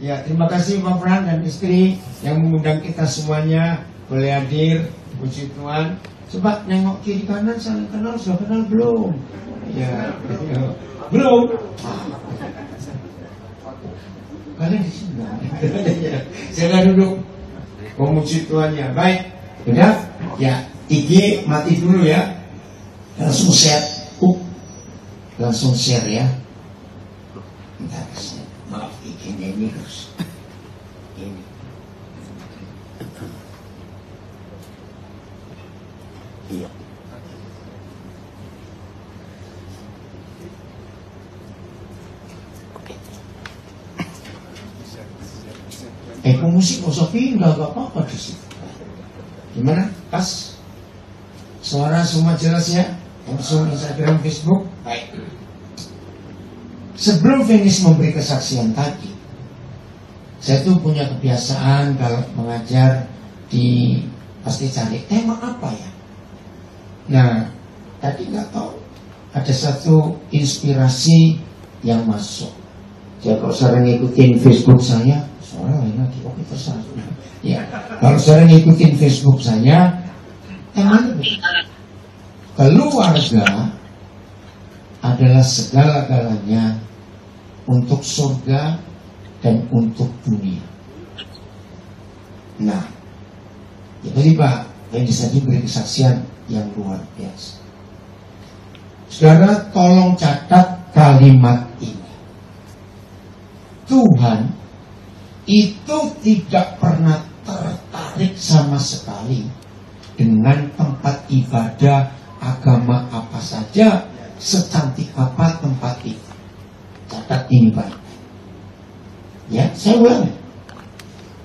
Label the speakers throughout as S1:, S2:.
S1: Ya, terima kasih Pak Fran dan istri yang mengundang kita semuanya boleh hadir, puji Tuhan. Coba nengok kiri kanan, saling kenal, sudah kenal belum? Ya, ya. belum. Kalian di sini. Ya, Silakan duduk. Memuji Tuhannya. Baik, sudah? Ya, IG mati dulu ya. Langsung share. Uh, langsung share ya. Bentar, Ini. Iya. Eh, musik usah pindah, gak apa-apa di situ. Gimana? Pas? Suara semua jelas ya? Langsung Instagram, Facebook? Baik. Sebelum finish memberi kesaksian tadi, saya tuh punya kebiasaan kalau mengajar di pasti cari tema apa ya. Nah, tadi nggak tahu ada satu inspirasi yang masuk. Saya kalau sering ngikutin Facebook saya, soalnya lain lagi, oke terserah. Ya, kalau sering ngikutin Facebook saya, temanya. Keluarga adalah segala-galanya untuk surga dan untuk dunia. Nah, ya tadi Pak, yang bisa diberi kesaksian yang luar biasa. Saudara, tolong catat kalimat ini. Tuhan itu tidak pernah tertarik sama sekali dengan tempat ibadah agama apa saja, secantik apa tempat itu. Catat ini Pak. Ya, saya ulang.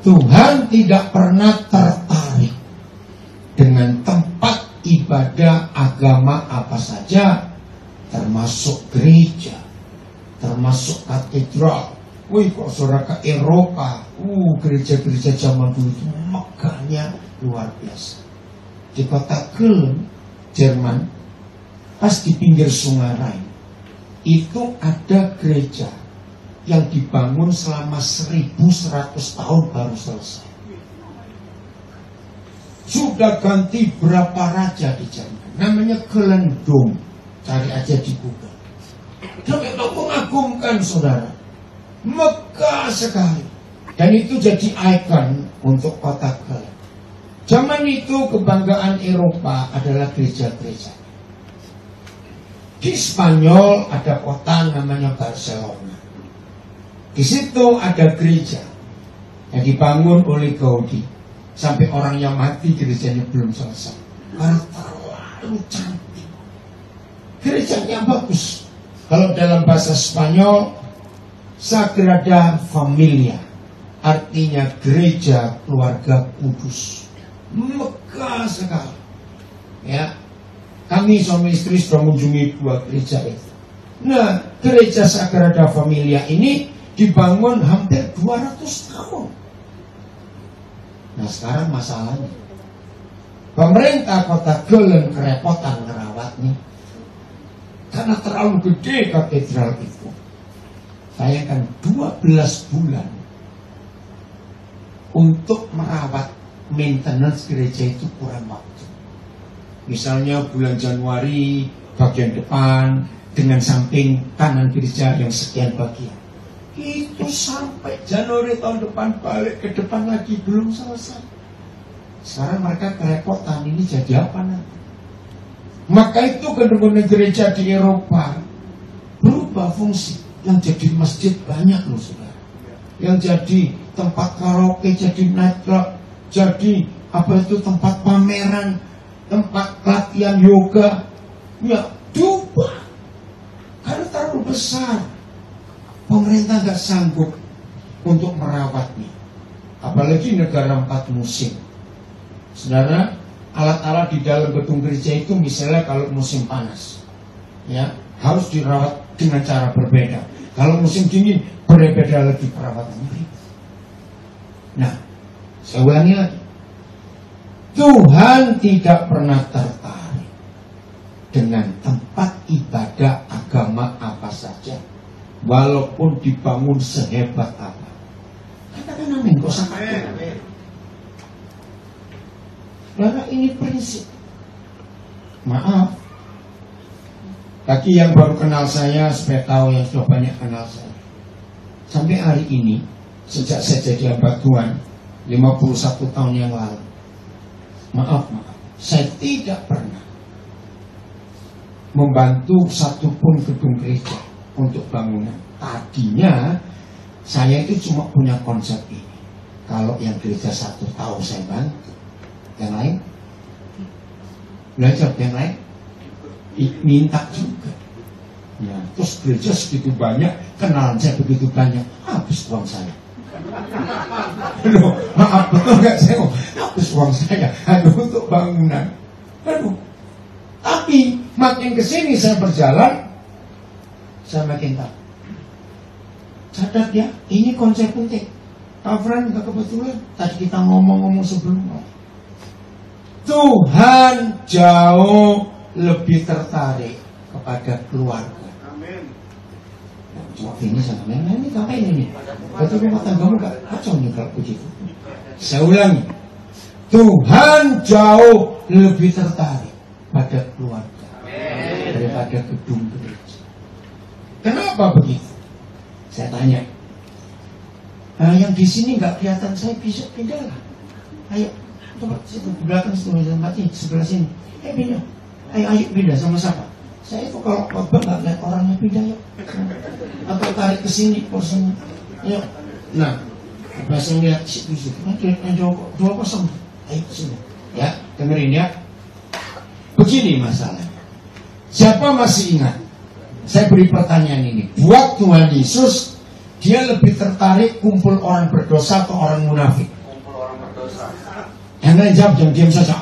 S1: Tuhan tidak pernah tertarik dengan tempat ibadah agama apa saja, termasuk gereja, termasuk katedral. Wih, kok saudara ke Eropa, uh, gereja-gereja zaman dulu itu megahnya luar biasa. Di kota Köln, Jerman, pas di pinggir sungai Rhine, itu ada gereja yang dibangun selama 1100 tahun baru selesai. Sudah ganti berapa raja di Jerman. Namanya Gelendom. Cari aja di Google. Dan itu mengagumkan saudara. Megah sekali. Dan itu jadi ikon untuk kota Köln. Zaman itu kebanggaan Eropa adalah gereja-gereja. Di Spanyol ada kota namanya Barcelona. Di situ ada gereja yang dibangun oleh Gaudi. Sampai orang yang mati gerejanya belum selesai. Karena terlalu cantik. Gerejanya bagus. Kalau dalam bahasa Spanyol, Sagrada Familia. Artinya gereja keluarga kudus. Megah sekali. Ya, kami suami istri sudah mengunjungi dua gereja itu. Nah, gereja Sagrada Familia ini dibangun hampir 200 tahun. Nah sekarang masalahnya Pemerintah kota Köln kerepotan merawatnya Karena terlalu gede katedral itu. Saya kan 12 bulan Untuk merawat maintenance gereja itu kurang waktu. Misalnya bulan Januari bagian depan Dengan samping kanan gereja yang sekian bagian itu sampai Januari tahun depan balik ke depan lagi belum selesai. Sekarang mereka kerepotan ini jadi apa nanti? Maka itu gedung gereja di Eropa berubah fungsi. Yang jadi masjid banyak loh saudara. Yang jadi tempat karaoke, jadi nightclub, jadi apa itu tempat pameran, tempat latihan yoga. Ya, diubah. Karena terlalu besar Pemerintah nggak sanggup untuk merawatnya. Apalagi negara empat musim. Saudara, alat-alat di dalam gedung gereja itu misalnya kalau musim panas, ya harus dirawat dengan cara berbeda. Kalau musim dingin berbeda lagi perawatannya. Nah, saya lagi. Tuhan tidak pernah tertarik dengan tempat ibadah agama apa saja walaupun dibangun sehebat apa. amin, kok usah Karena ini prinsip. Maaf. Bagi yang baru kenal saya, supaya tahu yang sudah banyak kenal saya. Sampai hari ini, sejak saya jadi hamba Tuhan, 51 tahun yang lalu. Maaf, maaf. Saya tidak pernah membantu satupun gedung gereja untuk bangunan. Tadinya saya itu cuma punya konsep ini. Kalau yang gereja satu tahu saya bantu, yang lain belajar yang lain minta juga. Ya, terus gereja segitu banyak, kenalan saya begitu banyak, habis uang saya. Aduh, maaf betul nggak saya habis uang saya, aduh untuk bangunan. Aduh, tapi makin ke sini saya berjalan, saya makin tahu. Catat ya, ini konsep penting. Pak Fran, nggak kebetulan. Tadi kita ngomong-ngomong sebelumnya. Tuhan jauh lebih tertarik kepada keluarga. Amin. Nah, cuma ini sama nah, ini ngapain ini? Betul rumah tanggamu gak kacau nih kalau begitu. Saya ulangi. Tuhan jauh lebih tertarik pada keluarga daripada gedung. Kenapa begitu? Saya tanya. Nah, yang di sini nggak kelihatan saya bisa pindahlah. Ayo, coba situ belakang situ tempat ini sebelah sini. Eh pindah. Ayo, ayo pindah sama siapa? Saya itu kalau khotbah nggak lihat orangnya pindah yuk. Atau tarik ke sini porsinya. Yuk. Nah, bahasa lihat situ situ. Ada dua, dua kosong. Ayo sini. Ya, dengerin ya. Begini masalahnya. Siapa masih ingat? Saya beri pertanyaan ini. Buat Tuhan Yesus, dia lebih tertarik kumpul orang berdosa atau orang munafik? Kumpul orang berdosa. Jawab, jangan diam saja.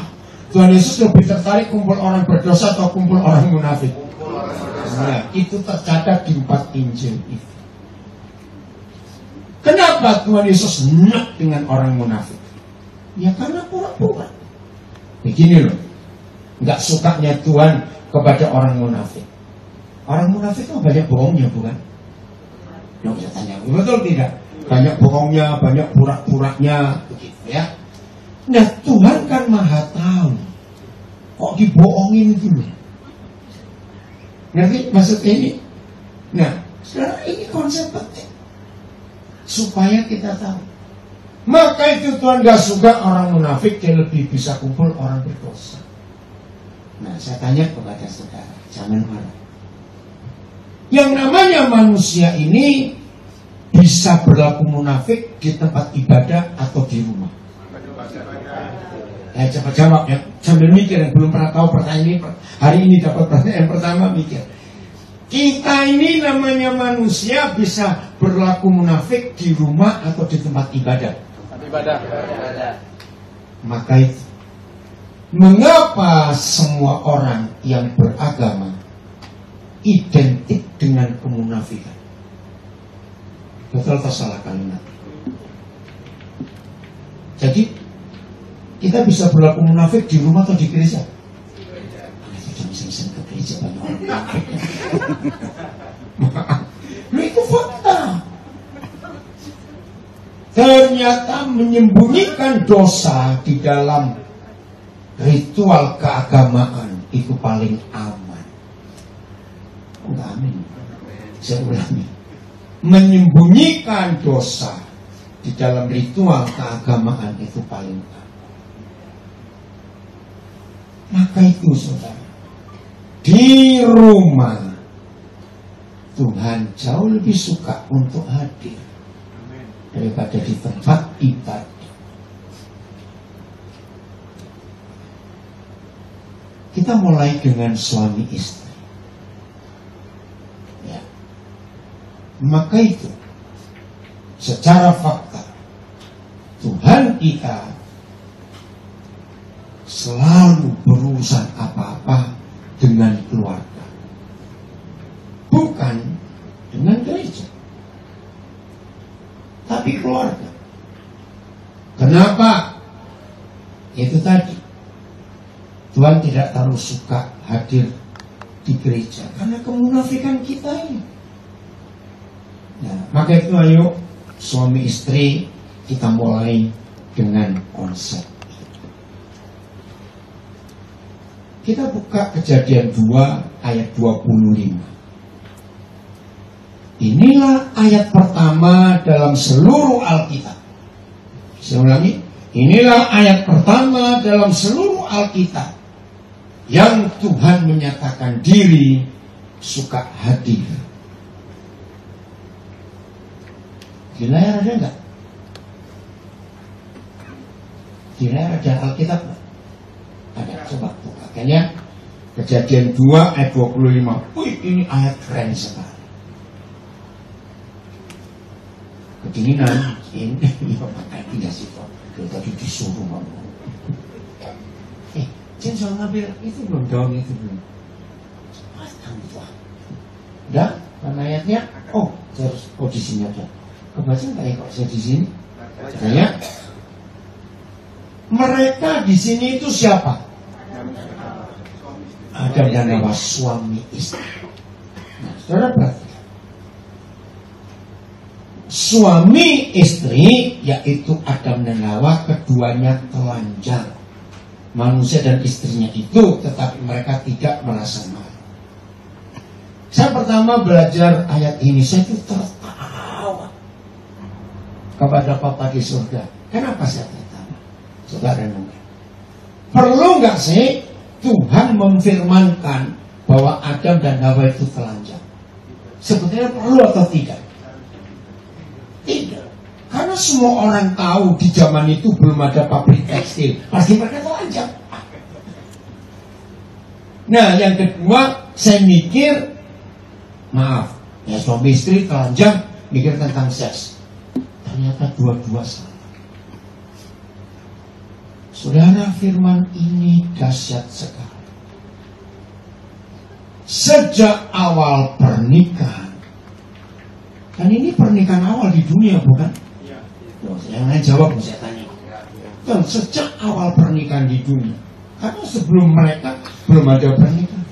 S1: Tuhan Yesus lebih tertarik kumpul orang berdosa atau kumpul orang munafik? Kumpul orang berdosa. Nah, itu tercatat di empat Injil itu. Kenapa Tuhan Yesus enak dengan orang munafik? Ya karena pura-pura. Begini loh nggak sukanya Tuhan kepada orang munafik. Orang munafik itu banyak bohongnya bukan? Yang saya tanya, betul tidak? Banyak bohongnya, banyak pura-puranya, begitu ya. Nah Tuhan kan maha tahu. Kok dibohongin itu loh. Ngerti maksud ini? Nah, sekarang ini konsep penting. Supaya kita tahu. Maka itu Tuhan gak suka orang munafik, dia lebih bisa kumpul orang berdosa. Nah, saya tanya kepada saudara, jangan marah. Yang namanya manusia ini bisa berlaku munafik di tempat ibadah atau di rumah. Ya, cepat jawab ya. Sambil mikir yang belum pernah tahu pertanyaan ini. Hari ini dapat pertanyaan pertama mikir. Kita ini namanya manusia bisa berlaku munafik di rumah atau di tempat ibadah. Tempat ibadah. Maka itu Mengapa semua orang yang beragama identik dengan kemunafikan? Betul salah kalimat? Jadi kita bisa berlaku munafik di rumah atau di gereja? Munafik. itu fakta. Ternyata menyembunyikan dosa di dalam ritual keagamaan itu paling aman. Amin. Saya ulangi. Menyembunyikan dosa di dalam ritual keagamaan itu paling aman. Maka itu saudara, di rumah Tuhan jauh lebih suka untuk hadir daripada di tempat ibadah. Kita mulai dengan suami istri. Maka itu secara fakta Tuhan kita selalu berurusan apa-apa dengan keluarga. Bukan dengan gereja. Tapi keluarga. Kenapa? Itu tadi Tuhan tidak terlalu suka hadir di gereja karena kemunafikan kita ini. Nah, maka itu ayo suami istri kita mulai dengan konsep. Kita buka kejadian 2 ayat 25. Inilah ayat pertama dalam seluruh Alkitab. Saya ulangi, inilah ayat pertama dalam seluruh Alkitab yang Tuhan menyatakan diri suka hadir. Di layar ada enggak? Di layar ada Alkitab enggak? Ada, coba buka. Kayaknya kejadian 2 ayat 25. Wih, ini ayat keren sekali. Kedinginan, ini ya pakai tidak sih Pak. Tadi disuruh ngomong. Eh, Jen soal ngambil itu belum daun itu belum. Udah, mana ayatnya? Oh, harus oh aja. Kebaca nggak ya kok saya di sini? Saya. Mereka di sini itu siapa? Adam dan Hawa suami istri. Nah, saudara perhatikan. Suami istri yaitu Adam dan Hawa keduanya telanjang. Manusia dan istrinya itu tetapi mereka tidak merasa malu. Saya pertama belajar ayat ini saya itu tertawa kepada Papa di surga. Kenapa saya tertawa? Saudara renungkan. Perlu nggak sih Tuhan memfirmankan bahwa Adam dan Hawa itu telanjang? Sebetulnya perlu atau tidak? Tidak. Karena semua orang tahu di zaman itu belum ada pabrik tekstil. Pasti mereka telanjang. Nah, yang kedua, saya mikir, maaf, ya suami istri telanjang, mikir tentang seks. Ternyata dua-dua salah. Saudara firman ini dahsyat sekali. Sejak awal pernikahan, dan ini pernikahan awal di dunia bukan? Loh, yang lain jawab saya tanya. Dan sejak awal pernikahan di dunia, karena sebelum mereka belum ada pernikahan.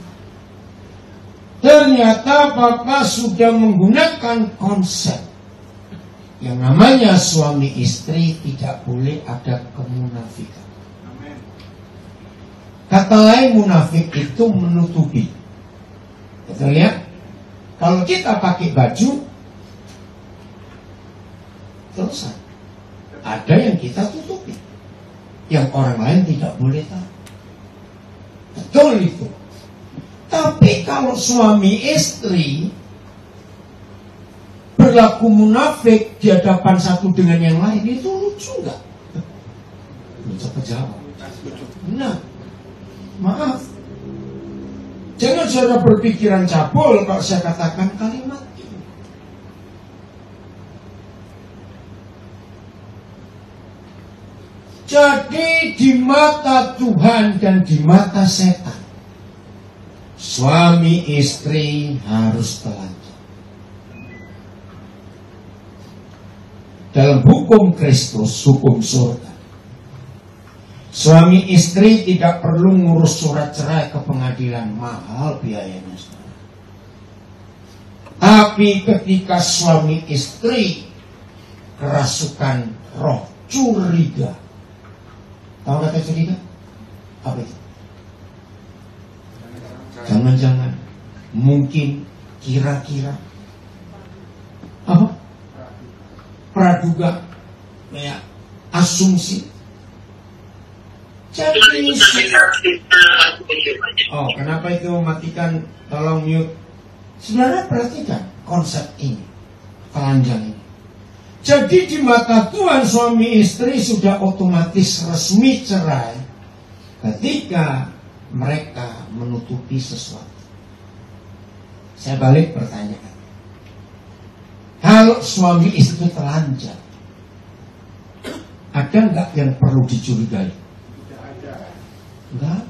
S1: Ternyata Bapak sudah menggunakan konsep yang namanya suami istri tidak boleh ada kemunafikan. Kata lain munafik itu menutupi. Kita lihat, kalau kita pakai baju, selesai. Ada yang kita tutupi, yang orang lain tidak boleh tahu. Betul itu. Tapi kalau suami istri berlaku munafik di hadapan satu dengan yang lain itu lucu nggak? Lucu jawab. Nah, maaf. Jangan saudara berpikiran cabul kalau saya katakan kalimat ini. Jadi di mata Tuhan dan di mata setan Suami istri harus telanjang Dalam hukum Kristus, hukum surga Suami istri tidak perlu ngurus surat cerai ke pengadilan Mahal biayanya Tapi ketika suami istri Kerasukan roh curiga Tahu kata curiga? Apa itu? Jangan-jangan Mungkin Kira-kira Apa? Praduga Ya Asumsi. Jadi Oh kenapa itu matikan Tolong mute. Sebenarnya perhatikan konsep ini Telanjang ini. Jadi di mata Tuhan suami istri sudah otomatis resmi cerai ketika mereka menutupi sesuatu. Saya balik pertanyaan. Kalau suami istri telanjang, ada nggak yang perlu dicurigai? Enggak.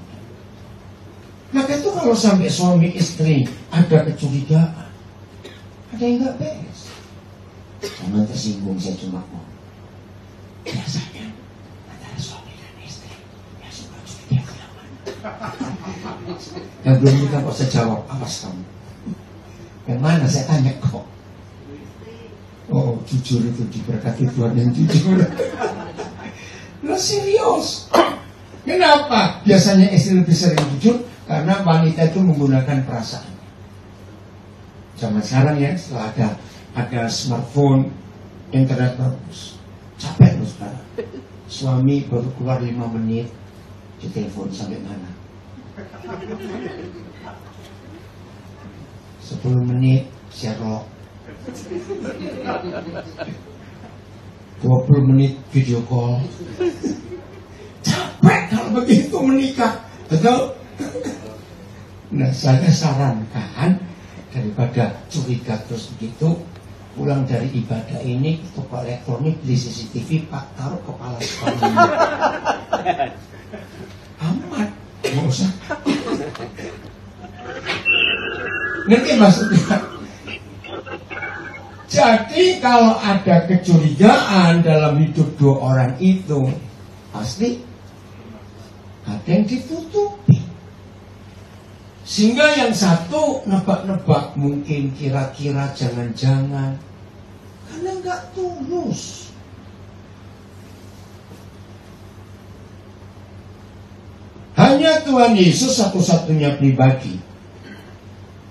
S1: Maka itu kalau sampai suami istri ada kecurigaan, ada yang nggak beres. Jangan tersinggung saya cuma mau. Biasanya antara suami dan istri ya suka curiga mana. Yang belum kita kok saya jawab, awas kamu. Yang mana saya tanya kok. Oh, jujur itu diberkati Tuhan yang jujur. Lo serius. Kenapa? Biasanya istri lebih sering jujur karena wanita itu menggunakan perasaan. Zaman sekarang ya, setelah ada ada smartphone, internet bagus. Capek loh sekarang. Suami baru keluar lima menit, di telepon sampai mana? 10 menit Sherlock 20 menit video call. Capek kalau begitu menikah. Betul? Nah saya sarankan daripada curiga terus begitu pulang dari ibadah ini toko elektronik beli CCTV pak taruh kepala sekolah. Amat nggak usah. Ngerti maksudnya jadi kalau ada kecurigaan dalam hidup dua orang itu pasti ada yang ditutupi sehingga yang satu nebak-nebak mungkin kira-kira jangan-jangan karena nggak tulus Hanya Tuhan Yesus satu-satunya pribadi.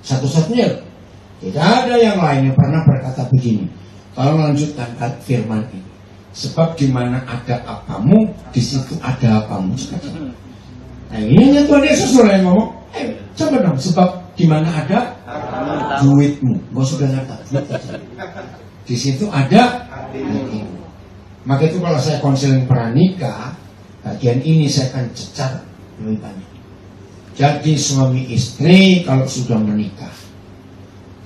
S1: Satu-satunya. Tidak ada yang lain yang pernah berkata begini. Kalau melanjutkan firman ini. Sebab di mana ada apamu, di situ ada apamu Nah ini hanya Tuhan Yesus yang ngomong. Eh, coba dong, sebab di mana ada duitmu. Gak sudah nyata, Di situ ada duitmu. Maka itu kalau saya konseling pranikah, bagian ini saya akan cecar lebih banyak. Jadi suami istri kalau sudah menikah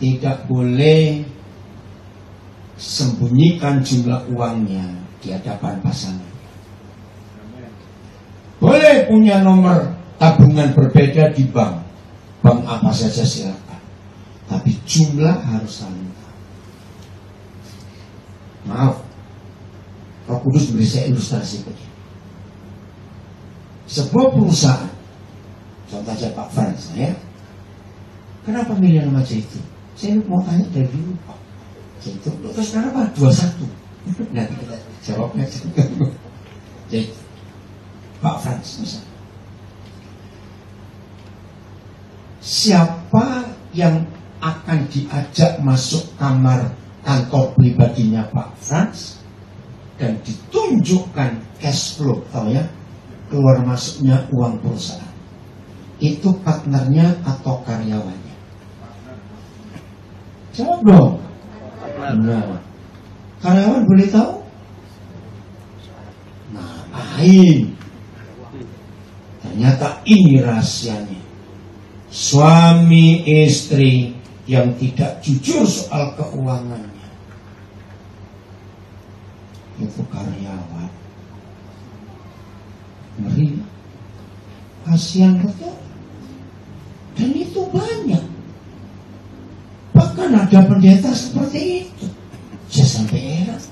S1: tidak boleh sembunyikan jumlah uangnya di hadapan pasangan. Boleh punya nomor tabungan berbeda di bank, bank apa saja silakan. Tapi jumlah harus tahu. Maaf, Roh Kudus beri saya ilustrasi begini sebuah perusahaan contoh aja Pak Frans ya kenapa milih nama Jaitu saya mau tanya dari dulu Jaitu terus dua satu. Nanti kita jawabnya Jaitu Pak Frans misalnya siapa yang akan diajak masuk kamar kantor pribadinya Pak Frans dan ditunjukkan cash flow tau ya? Keluar masuknya uang perusahaan. Itu partnernya atau karyawannya? Jawab dong. Nah, karyawan boleh tahu? Ngapain? Ternyata ini rahasianya. Suami istri yang tidak jujur soal keuangannya. Itu karyawan Ngeri. Kasihan betul. Dan itu banyak. Ada pendeta seperti itu. Saya sampai heran.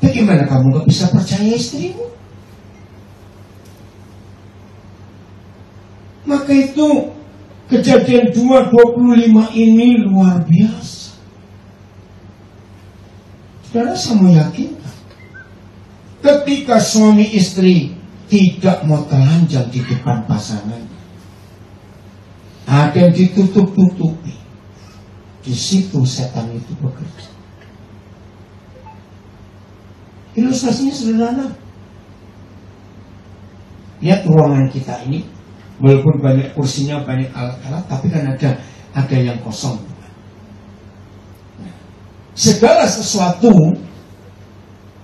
S1: Bagaimana kamu gak bisa percaya istrimu? Maka itu kejadian 2.25 ini luar biasa. Saudara saya meyakinkan ketika suami istri tidak mau telanjang di depan pasangannya. Ada yang ditutup-tutupi. Di situ setan itu bekerja. Ilustrasinya sederhana. Lihat ruangan kita ini, walaupun banyak kursinya, banyak alat-alat, tapi kan ada ada yang kosong. Nah, segala sesuatu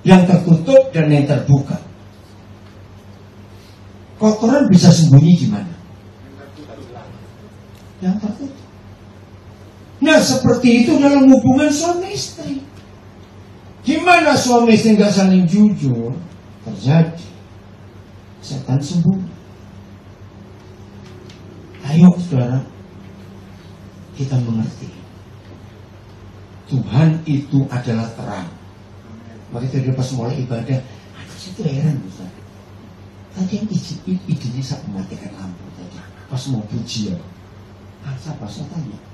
S1: yang tertutup dan yang terbuka kotoran bisa sembunyi gimana? Yang tertutup. Nah seperti itu dalam hubungan suami istri. Gimana suami istri nggak saling jujur? Terjadi. Setan sembunyi. Ayo saudara, kita mengerti. Tuhan itu adalah terang. Itu dia pas mulai ibadah, aku situ heran Ustaz. Tadi yang ide, idenya saya mematikan lampu tadi. Pas mau pujian. Ah, siapa? Saya tanya.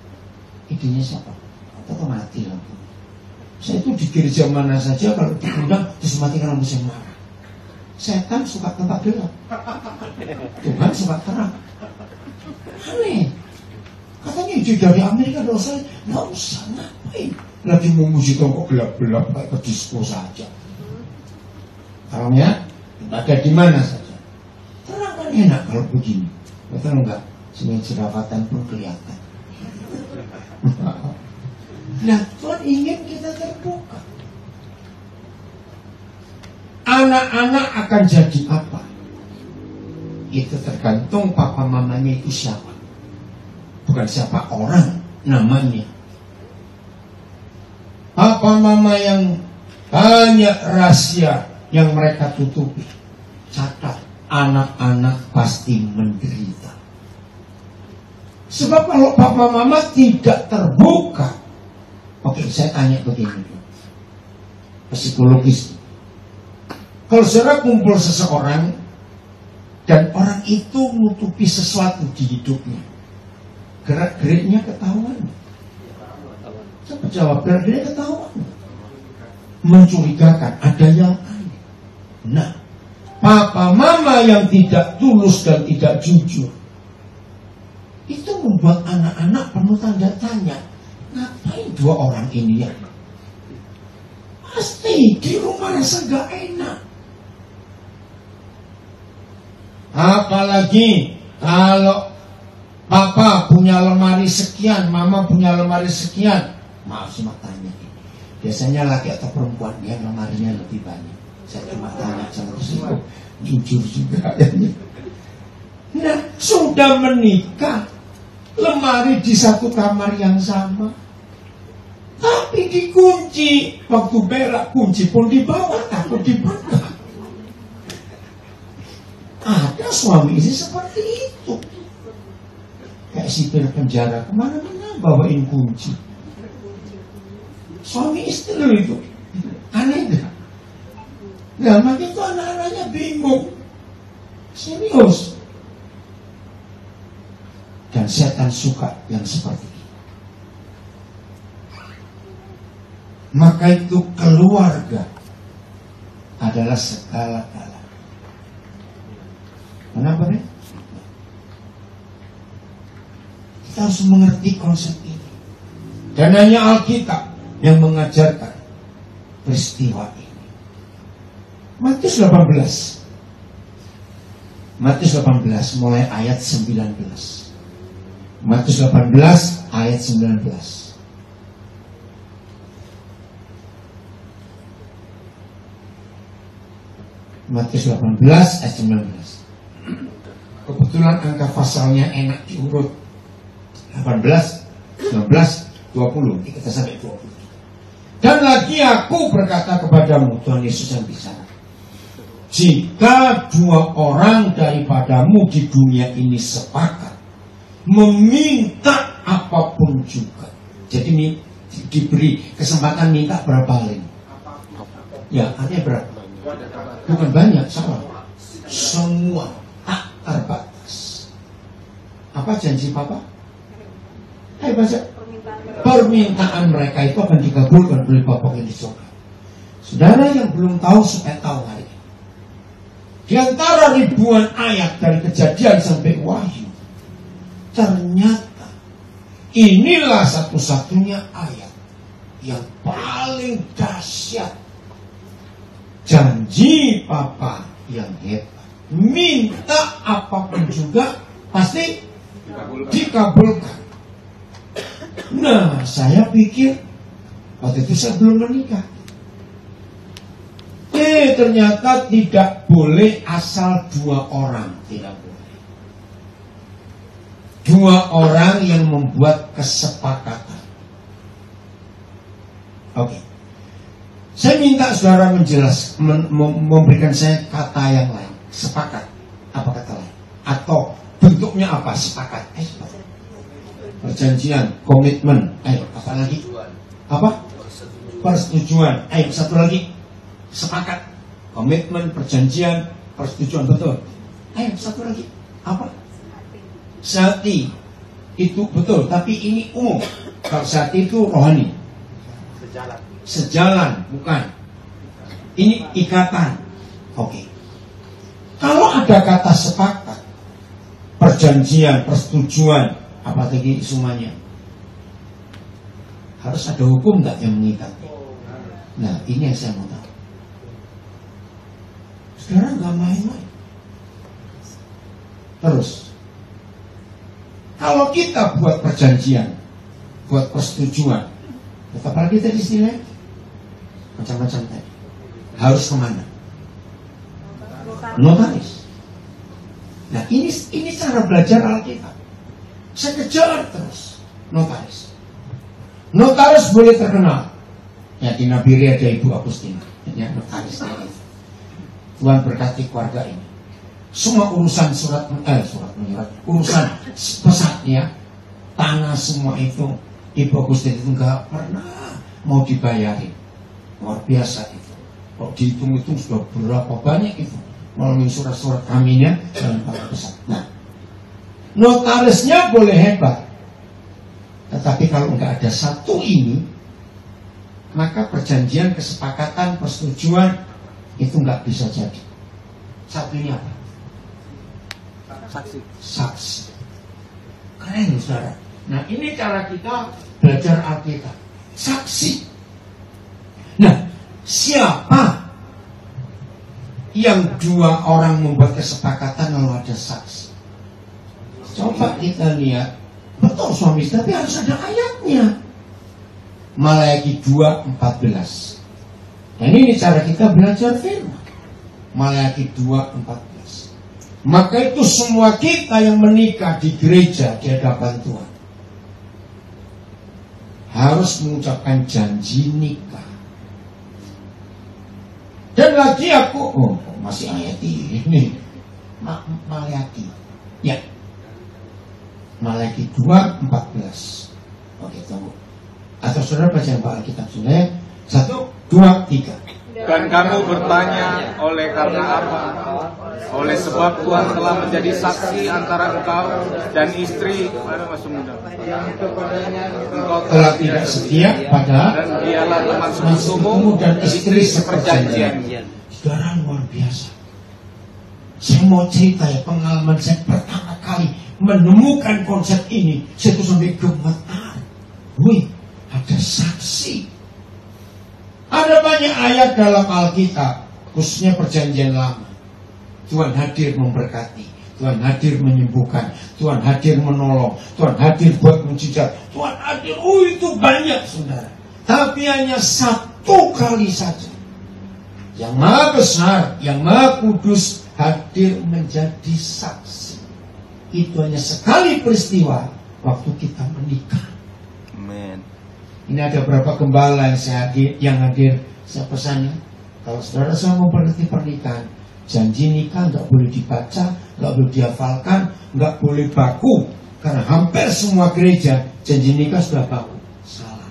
S1: Idenya siapa? Atau mati lampu. Saya itu di gereja mana saja kalau diundang terus matikan lampu saya marah. Setan suka tempat gelap. Tuhan suka terang. Aneh. Katanya itu dari Amerika dosa. Nggak usah ngapain. Lagi memuji kok gelap-gelap kayak ke disco saja. Terangnya ada di mana saja. Terang kan enak kalau begini. Betul enggak? Sebenarnya jerawatan pun kelihatan. Nah Tuhan ingin kita terbuka. Anak-anak akan jadi apa? Itu tergantung papa mamanya itu siapa. Bukan siapa orang namanya. Papa mama yang banyak rahasia yang mereka tutupi. Catat, anak-anak pasti menderita. Sebab kalau papa mama tidak terbuka, oke saya tanya begini, psikologis. Kalau saudara kumpul seseorang dan orang itu menutupi sesuatu di hidupnya, gerak-geriknya ketahuan. Siapa jawab gerak-geriknya ketahuan. Mencurigakan, ada yang aneh. Nah, papa mama yang tidak tulus dan tidak jujur, itu membuat anak-anak penuh tanda tanya. Ngapain dua orang ini ya? Pasti di rumah rasa gak enak. Apalagi kalau papa punya lemari sekian, mama punya lemari sekian. Maaf cuma tanya. Biasanya laki atau perempuan yang lemarinya lebih banyak. Saya cuma tanya sama tersebut. Jujur juga. Nah, sudah menikah. Lemari di satu kamar yang sama. Tapi dikunci. Waktu berak kunci pun dibawa. Takut dibakar. Ada suami istri seperti itu. Kayak sipir penjara ke mana-mana bawain kunci. Suami istri itu. Aneh gak? Nah, maka itu anak-anaknya bingung. Serius. Dan setan suka yang seperti itu. Maka itu keluarga adalah segala-galanya. Kenapa nih? Kita harus mengerti konsep ini. Dan hanya Alkitab yang mengajarkan peristiwa ini. Matius 18. Matius 18 mulai ayat 19. Matius 18 ayat 19. Matius 18 ayat 19. Kebetulan angka pasalnya enak diurut 18, 19, 20 Kita sampai 20 Dan lagi aku berkata kepadamu Tuhan Yesus yang bicara Jika dua orang daripadamu di dunia ini sepakat Meminta apa pun juga Jadi diberi kesempatan minta berapa kali Ya artinya berapa Bukan banyak, salah Semua terbatas. Apa janji Papa? Hai baca. Permintaan mereka itu akan dikabulkan oleh Bapak yang di surga. Saudara yang belum tahu supaya tahu hari ini. Di antara ribuan ayat dari kejadian sampai wahyu. Ternyata inilah satu-satunya ayat yang paling dahsyat. Janji Papa yang hebat minta apa pun juga pasti dikabulkan. Nah, saya pikir waktu itu saya belum menikah. Eh, ternyata tidak boleh asal dua orang, tidak. Dua orang yang membuat kesepakatan. Oke. Okay. Saya minta saudara menjelas, memberikan saya kata yang lain. Sepakat. Apa kata lain? Atau bentuknya apa? Sepakat. Eh perjanjian komitmen. Ayo apa lagi? Apa? Persetujuan. Ayo satu lagi. Sepakat. Komitmen perjanjian persetujuan. Betul. Ayo satu lagi. Apa sati itu betul tapi ini umum kalau sati itu rohani sejalan sejalan, bukan. Ini ikatan. Oke. Kalau ada kata sepakat, perjanjian, persetujuan, apa tadi semuanya, harus ada hukum nggak yang mengikat? Nah, ini yang saya mau tahu. Sekarang nggak main-main. Terus, kalau kita buat perjanjian, buat persetujuan, apalagi tadi istilahnya macam-macam tadi, harus ke mana? Notaris. Nah ini ini cara belajar Alkitab. Saya kejar terus notaris. Notaris boleh terkenal. Ya di Nabiri ada Ibu Agustina. Ya notaris. Tuhan berkati keluarga ini. Semua urusan surat eh, surat menyurat, urusan pesatnya, tanah semua itu Ibu Agustina itu nggak pernah mau dibayarin. Luar biasa itu. Kok dihitung itu sudah berapa banyak itu melalui surat-surat aminnya dan para pesat. Nah, notarisnya boleh hebat, tetapi kalau nggak ada satu ini, maka perjanjian, kesepakatan, persetujuan itu nggak bisa jadi. Satunya apa? Saksi. Saksi. Keren, saudara. Nah, ini cara kita belajar Alkitab. Saksi. Nah, siapa yang dua orang membuat kesepakatan lalu ada saksi. Coba kita lihat, betul suami istri, tapi harus ada ayatnya. Malayaki 2:14. Dan ini cara kita belajar firman. Malayaki 2:14. Maka itu semua kita yang menikah di gereja di hadapan Tuhan harus mengucapkan janji nikah. Dan lagi aku, oh, masih ayat ini. Ma Malayaki ya. Malayaki 2 14 oke tunggu. Atau saudara baca Pak Alkitab sudah ya. Satu dua tiga
S2: dan kamu bertanya oleh karena apa? Oleh sebab Tuhan telah menjadi saksi antara engkau dan istri.
S1: Engkau telah tidak setia pada
S2: dan dialah teman
S1: dan istri seperjanjian. Saudara luar biasa. Saya mau cerita ya pengalaman saya pertama kali menemukan konsep ini. Saya tuh sampai gemetar. Wih, ada saksi ada banyak ayat dalam Alkitab, khususnya perjanjian lama. Tuhan hadir memberkati, Tuhan hadir menyembuhkan, Tuhan hadir menolong, Tuhan hadir buat mujizat, Tuhan hadir, oh itu banyak saudara. Tapi hanya satu kali saja. Yang maha besar, yang maha kudus hadir menjadi saksi. Itu hanya sekali peristiwa waktu kita menikah. Ini ada berapa gembala yang saya hadir, yang hadir saya pesannya. Kalau saudara saya berhenti pernikahan, janji nikah nggak boleh dibaca, nggak boleh dihafalkan, nggak boleh baku. Karena hampir semua gereja janji nikah sudah baku. Salah.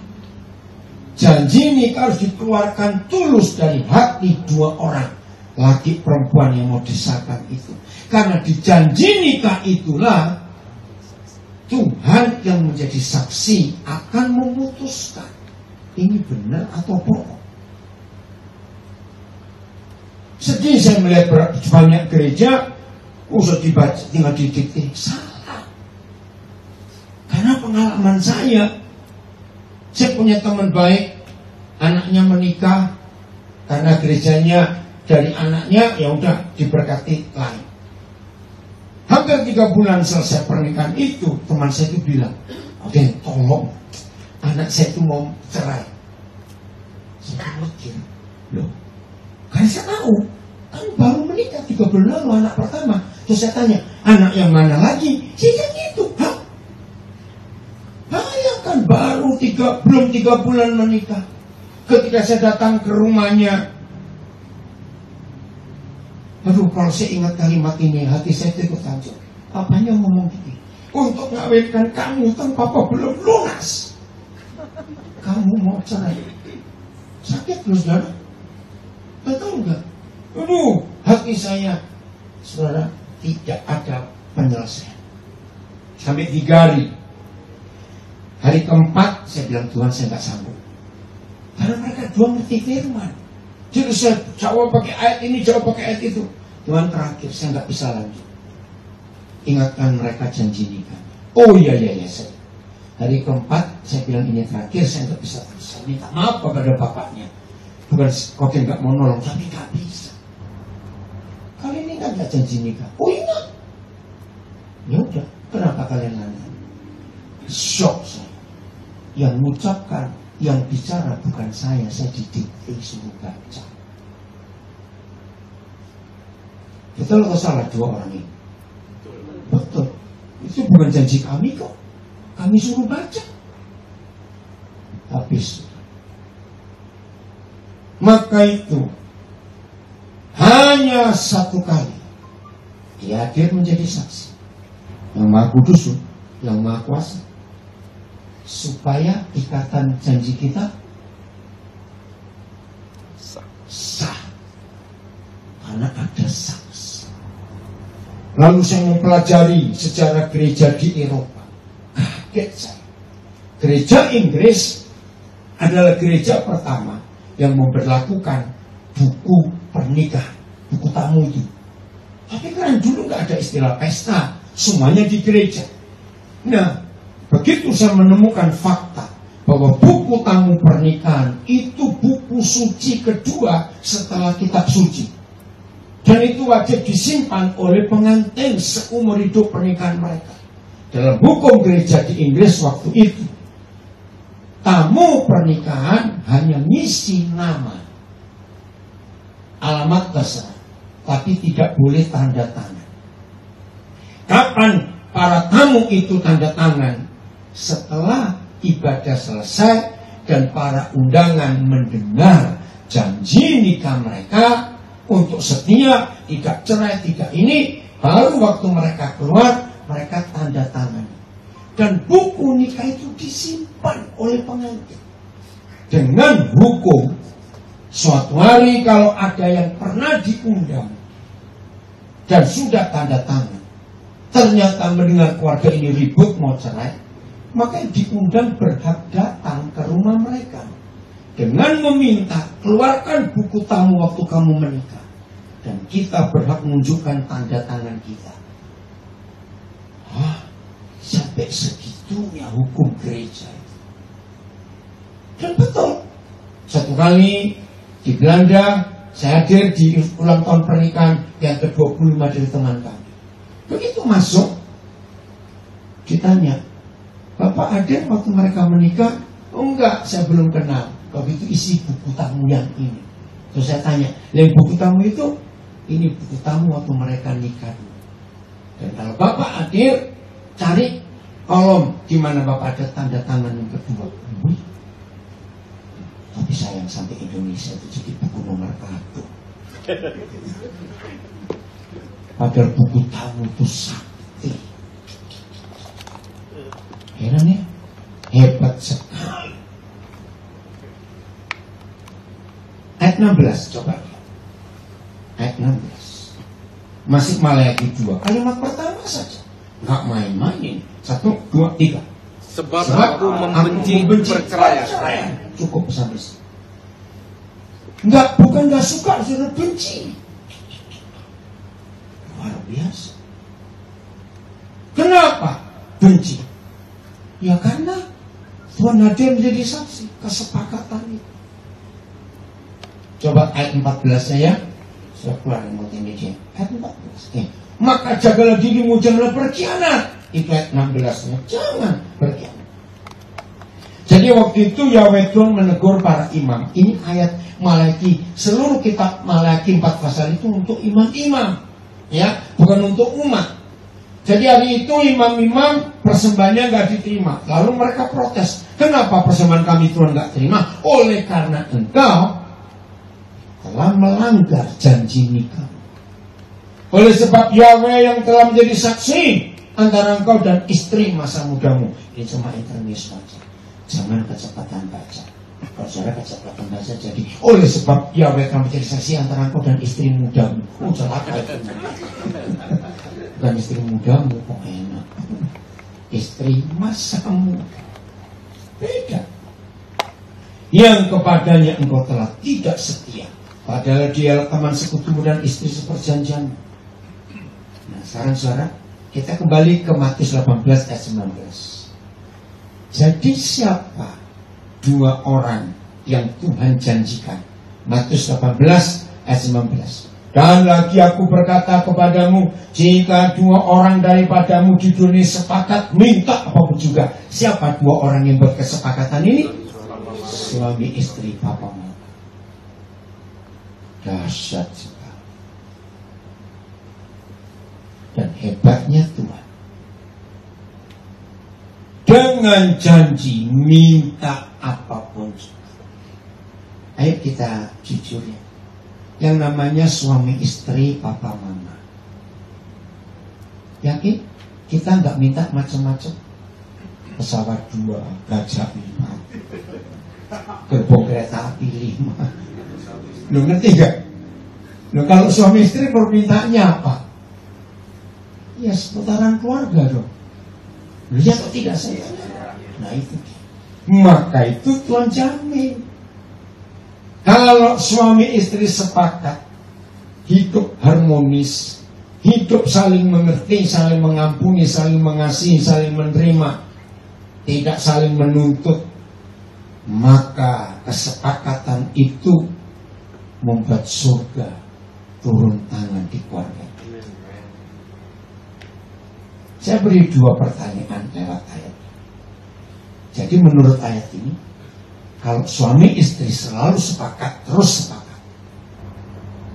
S1: Janji nikah harus dikeluarkan tulus dari hati dua orang. Laki perempuan yang mau disahkan itu. Karena di janji nikah itulah Tuhan yang menjadi saksi akan memutuskan ini benar atau bohong. Sedih saya melihat banyak gereja usah dibaca tinggal didikte salah. Karena pengalaman saya, saya punya teman baik, anaknya menikah karena gerejanya dari anaknya ya udah diberkati lain. Hampir tiga bulan selesai pernikahan itu, teman saya itu bilang, oke tolong, anak saya itu mau cerai. Saya mikir, loh, kan saya tahu, kan baru menikah tiga bulan lalu anak pertama. Terus saya tanya, anak yang mana lagi? Saya gitu, hah? Bayangkan baru tiga, belum tiga bulan menikah. Ketika saya datang ke rumahnya, Aduh kalau saya ingat kalimat ini hati saya itu hancur. Papanya ngomong gini. Untuk ngawinkan kamu tanpa papa belum lunas. Kamu mau cerai. Sakit loh saudara. Betul enggak? Aduh hati saya. Saudara tidak ada penyelesaian. Sampai tiga hari. Hari keempat saya bilang Tuhan saya nggak sanggup. Karena mereka dua ngerti firman. Jadi saya jawab pakai ayat ini, jawab pakai ayat itu. Tuhan terakhir, saya nggak bisa lanjut. Ingatkan mereka janji nikah. Oh iya iya iya saya. Hari keempat saya bilang ini terakhir, saya nggak bisa. Saya minta maaf kepada bapaknya. Bukan kau nggak mau nolong, tapi nggak bisa. Kali ini kan nggak janji nikah. Oh ingat. Ya udah, kenapa kalian nanya? Shock saya. Yang mengucapkan, yang bicara bukan saya, saya didikte suruh baca. Betul atau salah dua orang ini? Betul. Itu bukan janji kami kok. Kami suruh baca. Habis. Maka itu hanya satu kali dia hadir menjadi saksi yang maha kudus yang maha kuasa supaya ikatan janji kita sah. karena ada saksi lalu saya mempelajari sejarah gereja di Eropa. Kaget saya. Gereja Inggris adalah gereja pertama yang memperlakukan buku pernikahan, buku tamu itu. Tapi kan dulu nggak ada istilah pesta, semuanya di gereja. Nah, begitu saya menemukan fakta bahwa buku tamu pernikahan itu buku suci kedua setelah kitab suci. Dan itu wajib disimpan oleh pengantin seumur hidup pernikahan mereka. Dalam hukum gereja di Inggris waktu itu, tamu pernikahan hanya ngisi nama alamat terserah, tapi tidak boleh tanda tangan. Kapan para tamu itu tanda tangan? Setelah ibadah selesai dan para undangan mendengar janji nikah mereka untuk setia, tidak cerai, tidak ini, baru waktu mereka keluar, mereka tanda tangan. Dan buku nikah itu disimpan oleh pengantin. Dengan hukum Suatu hari kalau ada yang pernah diundang dan sudah tanda tangan, ternyata mendengar keluarga ini ribut mau cerai, maka diundang berhak datang ke rumah mereka. Dengan meminta keluarkan buku tamu waktu kamu menikah. Dan kita berhak menunjukkan tanda tangan kita. Hah, sampai segitunya hukum gereja Dan betul, satu kali di Belanda, saya hadir di ulang tahun pernikahan yang ke-25 dari teman kami. Begitu masuk, ditanya, Bapak hadir waktu mereka menikah? Oh enggak, saya belum kenal. Waktu itu isi buku tamu yang ini. Terus saya tanya, yang buku tamu itu? Ini buku tamu waktu mereka nikah. Dan kalau Bapak hadir, cari kolom di mana Bapak ada tanda tangan yang kedua. Tapi sayang sampai Indonesia itu jadi buku nomor satu. Padahal buku tamu itu sakti. Heran ya? Hebat sekali. Ayat 16 coba. Ayat 16. Masih Malayaki 2. Kalimat pertama saja. Nggak main-main. Satu, dua, tiga.
S2: Sebab, Sebab aku membenci, membenci perceraian
S1: cukup sampai situ. Enggak, bukan enggak suka, sudah benci. Luar biasa. Kenapa benci? Ya karena Tuhan hadir menjadi saksi kesepakatan itu. Coba ayat 14 saya. Saya keluar multimedia. Ayat 14. Eh, maka jagalah dirimu janganlah berkhianat. Itu ayat 16 nya. Jangan berkhianat. Jadi waktu itu Yahweh Tuhan menegur para imam. Ini ayat Malaki. Seluruh kitab Malaki 4 pasal itu untuk imam-imam. Ya, bukan untuk umat. Jadi hari itu imam-imam persembahannya nggak diterima. Lalu mereka protes. Kenapa persembahan kami Tuhan nggak terima? Oleh karena engkau telah melanggar janji nikah. Oleh sebab Yahweh yang telah menjadi saksi antara engkau dan istri masa mudamu. Ini cuma intermis saja. Jangan kecepatan baca. Kalau saudara kecepatan baca jadi oleh sebab Yahweh akan menjadi saksi antara engkau dan istri mudamu. Oh celaka itu. Bukan istri mudamu kok enak. Istri masa muda. Beda. yang kepadanya engkau telah tidak setia. Padahal dia teman sekutumu dan istri seperjanjian. Nah sekarang saudara, kita kembali ke Matius 18 ayat 19. Jadi siapa dua orang yang Tuhan janjikan? Matius 18 ayat 19. Dan lagi aku berkata kepadamu, jika dua orang daripadamu di dunia sepakat minta apa pun juga. Siapa dua orang yang berkesepakatan ini? Suami istri papa mama. Dahsyat sekali. Dan hebatnya Tuhan. Dengan janji minta apa pun. Ayo kita jujur ya yang namanya suami istri papa mama. Yakin? Kita nggak minta macam-macam. Pesawat dua, gajah lima, gerbong kereta api lima. Lu ngerti gak? Lu kalau suami istri permintaannya apa? Ya seputaran keluarga dong. Lihat atau tidak saya? Nah itu. Maka itu Tuhan jamin kalau suami istri sepakat hidup harmonis, hidup saling mengerti, saling mengampuni, saling mengasihi, saling menerima, tidak saling menuntut, maka kesepakatan itu membuat surga turun tangan di keluarga. Saya beri dua pertanyaan lewat ayat. Jadi menurut ayat ini, kalau suami istri selalu sepakat, terus sepakat.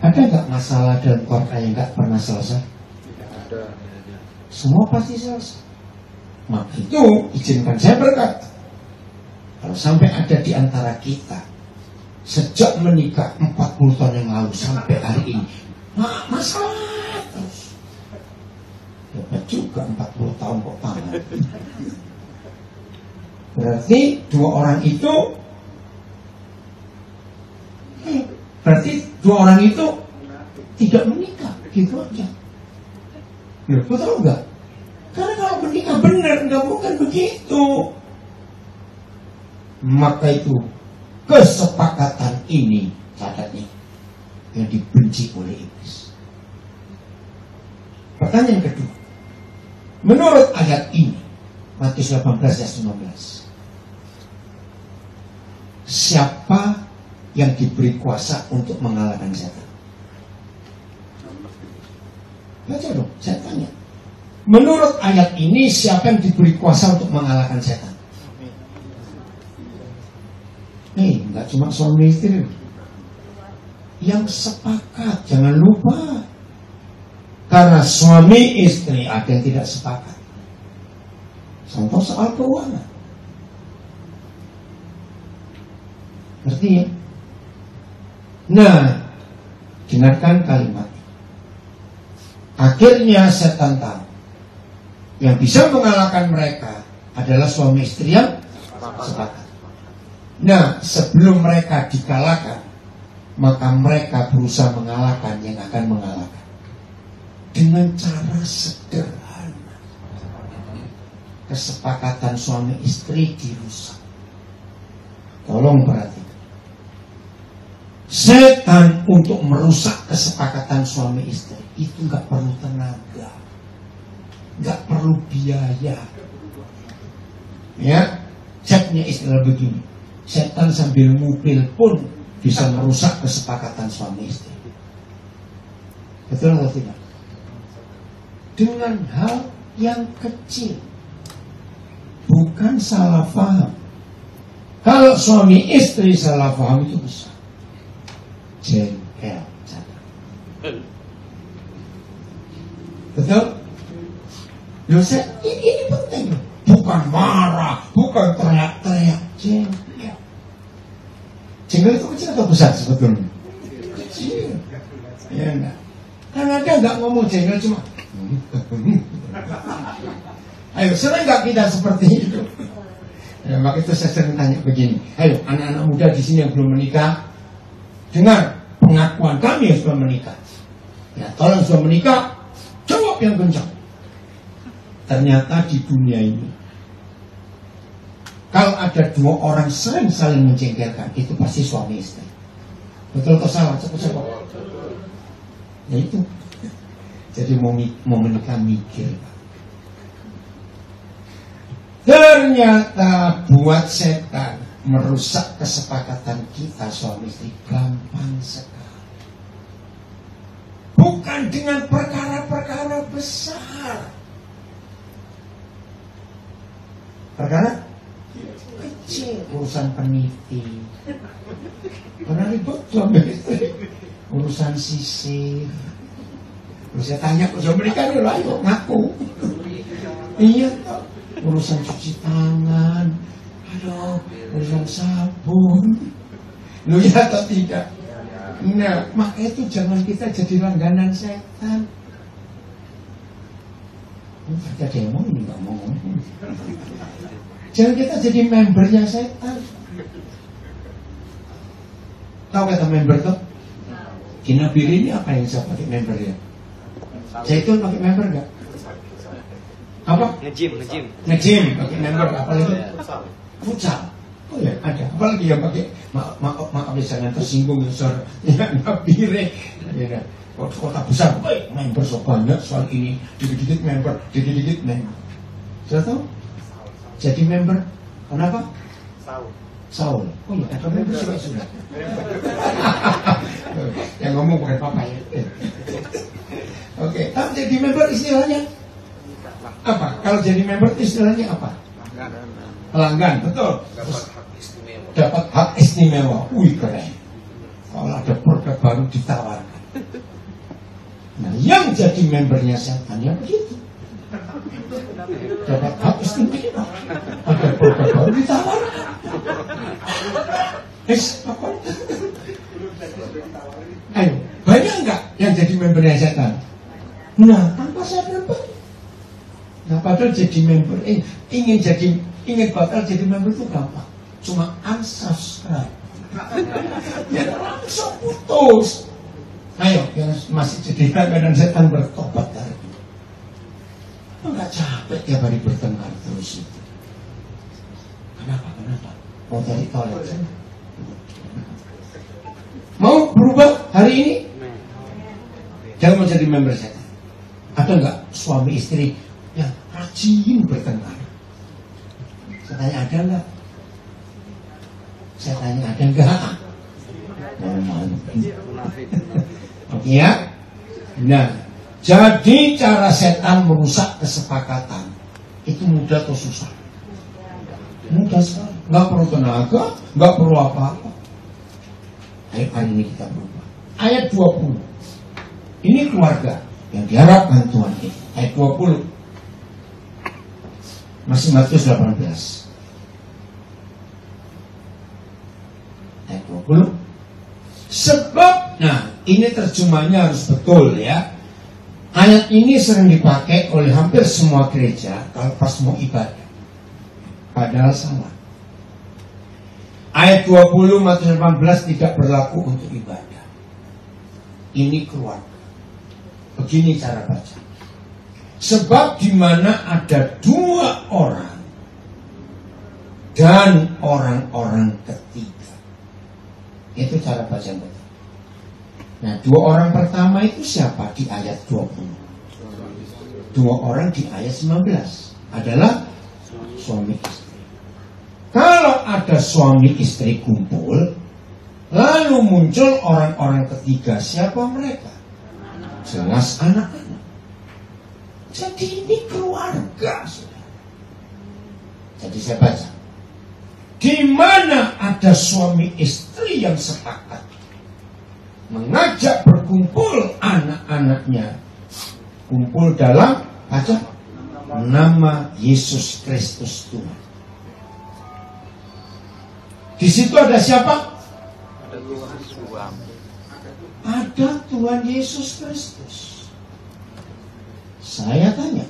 S1: Ada nggak masalah dalam keluarga yang nggak pernah selesai? ada. Semua pasti selesai. Maka itu izinkan saya berkata, kalau sampai ada di antara kita sejak menikah 40 tahun yang lalu sampai hari ini, ma masalah terus. Dapat juga 40 tahun kok tangan. Berarti dua orang itu Berarti dua orang itu tidak menikah, gitu aja. Ya, betul enggak? Karena kalau menikah benar, enggak bukan begitu. Maka itu kesepakatan ini catatnya yang dibenci oleh iblis. Pertanyaan kedua. Menurut ayat ini, Matius 18 ayat 19. Siapa yang diberi kuasa untuk mengalahkan setan? Baca dong, saya tanya. Menurut ayat ini siapa yang diberi kuasa untuk mengalahkan setan? Nih, nggak cuma suami istri. Yang sepakat, jangan lupa. Karena suami istri ada yang tidak sepakat. Contoh soal keuangan. Ngerti ya? Nah, dengarkan kalimat. Akhirnya setan tahu yang bisa mengalahkan mereka adalah suami istri yang sepakat. Nah, sebelum mereka dikalahkan, maka mereka berusaha mengalahkan yang akan mengalahkan dengan cara sederhana. Kesepakatan suami istri dirusak. Tolong perhatikan. Setan untuk merusak kesepakatan suami istri itu nggak perlu tenaga, nggak perlu biaya. Ya, chatnya istilah begini. Setan sambil ngupil pun bisa merusak kesepakatan suami istri. Betul atau tidak? Dengan hal yang kecil, bukan salah paham. Kalau suami istri salah paham itu besar jengkel. Betul? Saya, ini, ini penting. Bukan marah, bukan teriak-teriak, jengkel. Jengkel itu kecil atau besar sebetulnya? Kecil. Ya enggak. Karena dia enggak ngomong jengkel cuma Ayo, sering enggak kita seperti itu? Ya, maka itu saya sering tanya begini. Ayo, anak-anak muda di sini yang belum menikah, Dengar pengakuan kami yang sudah menikah. Ya, tolong sudah menikah, jawab yang kencang. Ternyata di dunia ini Kalau ada dua orang sering saling menjengkelkan, itu pasti suami istri. Betul atau salah? Cepat-cepat. Ya itu. Jadi mau, mau menikah mikir. Ternyata buat setan merusak kesepakatan kita suami istri gampang sekali. Bukan dengan perkara-perkara besar. Perkara kecil urusan peniti. Karena ribut suami istri. Urusan sisir. Terus saya tanya ke suami dulu, ayo ngaku. Iya, urusan cuci tangan. Aduh, urusan sabun. Lu ya atau tidak? Nah, makanya itu jangan kita jadi langganan setan. Ada mau ini nggak mau Jangan kita jadi membernya setan. Tahu kata member tuh? Kinabiri ini apa yang saya pakai member ya? Zaitun pakai member nggak? Apa?
S3: Ngejim, ngejim.
S1: Ngejim pakai member apa itu? Futsal. Oh ya ada. Apalagi yang pakai maaf maaf maaf jangan tersinggung ya sor. Ya nabire. Ya kota besar, baik member so banyak soal ini, dikit-dikit member, dikit-dikit member. Sudah tahu? Jadi member, kenapa?
S3: Saul.
S1: Saul. Oh iya, ada member sudah sudah. Yang ngomong bukan papa ya. Oke, tapi jadi member istilahnya apa? Kalau jadi member istilahnya apa? Pelanggan, betul. Dapat hak istimewa. Wih keren. Kalau ada produk baru ditawarkan. Nah, yang jadi membernya setan ya begitu. Dapat hak istimewa. Ada produk baru ditawarkan. Es, apa? Ayo, banyak nggak yang jadi membernya setan? Nah, tanpa sadar Pak. Padahal jadi member, eh, ingin jadi, ingin bakal jadi member itu gampang. Cuma unsubscribe. ya langsung putus. Ayo, yang masih jadi langganan setan bertobat dari itu. Enggak capek tiap hari bertengkar terus itu. Kenapa? Kenapa? Mau cari toilet saja. Mau berubah hari ini? Jangan mau jadi member setan. Ada nggak suami istri rajin bertengkar? Saya tanya ada nggak? Saya tanya ada nggak? Ya? Nah, jadi cara setan merusak kesepakatan itu mudah atau susah? Mudah sekali. Nggak perlu tenaga, nggak perlu apa-apa. Ayo hari ini kita berubah. Ayat 20. Ini keluarga yang diharapkan Tuhan kita. Ayat 20. Masih Matius 18. Ayat 20. Sebab, nah ini terjemahnya harus betul ya. Ayat ini sering dipakai oleh hampir semua gereja kalau pas mau ibadah. Padahal salah. Ayat 20 Matius 18 tidak berlaku untuk ibadah. Ini keluarga. Begini cara baca. Sebab di mana ada dua orang dan orang-orang ketiga. Itu cara baca. Nah, dua orang pertama itu siapa di ayat 20? Dua orang di ayat 19 adalah suami istri. Kalau ada suami istri kumpul, lalu muncul orang-orang ketiga, siapa mereka? Jelas anak-anak. Jadi ini keluarga, saudara. Jadi saya baca. Di mana ada suami istri yang sepakat mengajak berkumpul anak-anaknya kumpul dalam baca nama Yesus Kristus Tuhan. Di situ ada siapa? Ada Tuhan Yesus Kristus. Saya tanya,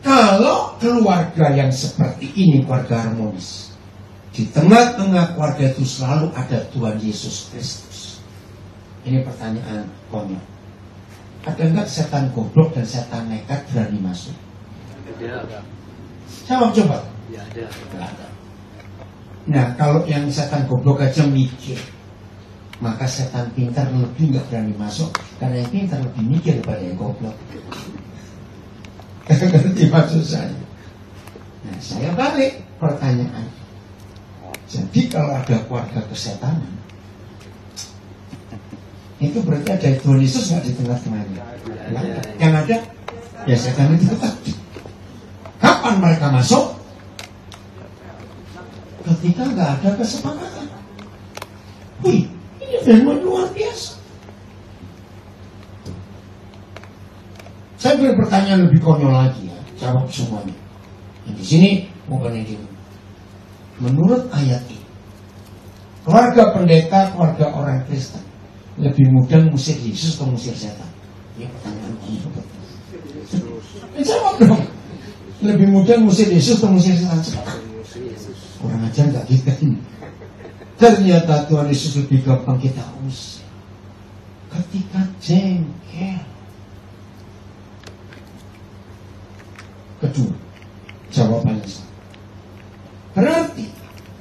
S1: kalau keluarga yang seperti ini keluarga harmonis, di tengah-tengah keluarga itu selalu ada Tuhan Yesus Kristus. Ini pertanyaan konyol. Ada enggak setan goblok dan setan nekat berani masuk? Jawab coba.
S3: Ya ada.
S1: Ada. Nah, kalau yang setan goblok aja mikir, maka setan pintar lebih nggak berani masuk karena yang pintar lebih mikir daripada yang goblok. Ngerti maksud saya? Nah, saya balik pertanyaan. Jadi kalau ada keluarga kesetanan, itu berarti ada Tuhan Yesus nggak di ada. Yang ada, ya setan itu tadi. Kapan mereka masuk? Ketika nggak ada kesepakatan. Wih, ini firman luar biasa. Saya beri pertanyaan lebih konyol lagi ya, jawab semuanya. Yang di sini bukan yang di Menurut ayat ini, keluarga pendeta, keluarga orang Kristen lebih mudah musir Yesus atau musir setan? Ini pertanyaan Eh, Jawab dong. Lebih mudah musir Yesus atau musir setan? Orang aja nggak ini. Ternyata Tuhan Yesus lebih gampang kita usir. Ketika jengkel. Kedua, jawabannya sama. Berarti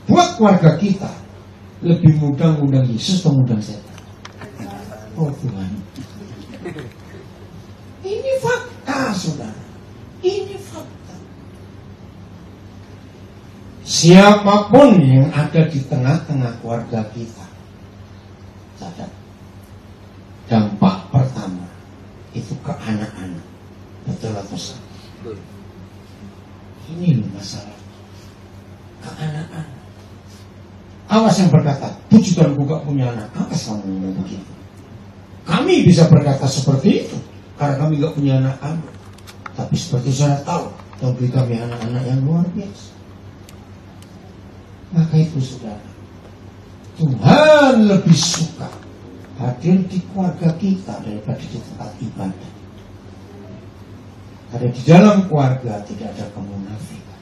S1: buat keluarga kita lebih mudah undang Yesus atau undang setan. Oh Tuhan. Ini fakta, saudara. Ini fakta. Siapa pun yang ada di tengah-tengah keluarga kita, catat. Dampak pertama itu ke anak-anak. Betul atau salah? Ini loh masalah ke anak-anak. Awas yang berkata, puji Tuhan gak punya anak. Apa kamu ngomong begitu? Kami bisa berkata seperti itu karena kami gak punya anak-anak. Tapi seperti saya tahu, beri kami anak-anak yang luar biasa. Maka itu saudara, Tuhan lebih suka hadir di keluarga kita daripada di tempat ibadah. Karena di dalam keluarga tidak ada kemunafikan.